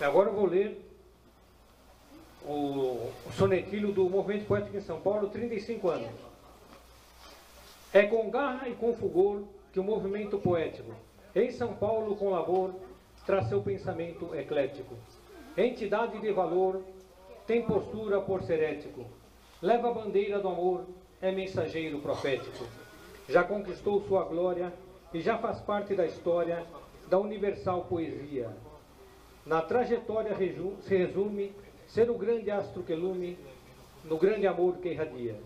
Agora eu vou ler o, sonetilho do Movimento Poético em São Paulo, 35 anos. É com garra e com fulgor que o movimento poético, em São Paulo com labor, traz seu pensamento eclético. Entidade de valor, tem postura por ser ético, leva a bandeira do amor, é mensageiro profético. Já conquistou sua glória e já faz parte da história da universal poesia. Na trajetória se resume ser o grande astro que lume, no grande amor que irradia.